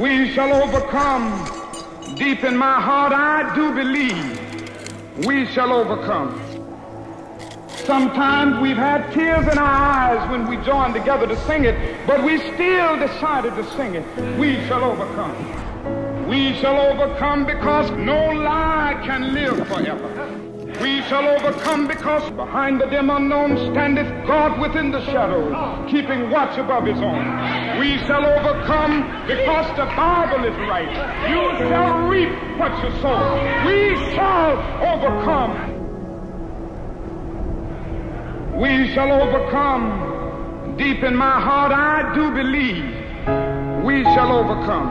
We shall overcome. Deep in my heart, I do believe we shall overcome. Sometimes we've had tears in our eyes when we joined together to sing it, but we still decided to sing it. We shall overcome. We shall overcome because no lie can live forever. We shall overcome because behind the dim unknown standeth God within the shadows, keeping watch above his own. We shall overcome because the Bible is right. You shall reap what you sow. We shall overcome. We shall overcome. Deep in my heart, I do believe we shall overcome.